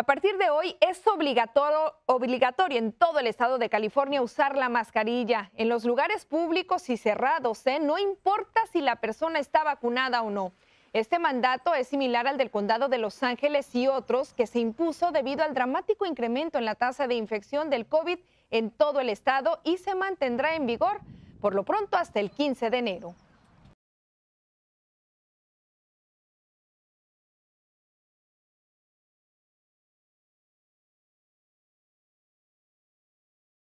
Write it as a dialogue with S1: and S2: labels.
S1: A partir de hoy es obligatorio, obligatorio, en todo el estado de California usar la mascarilla en los lugares públicos y cerrados, ¿eh? no importa si la persona está vacunada o no. Este mandato es similar al del condado de Los Ángeles y otros que se impuso debido al dramático incremento en la tasa de infección del COVID en todo el estado y se mantendrá en vigor por lo pronto hasta el 15 de enero.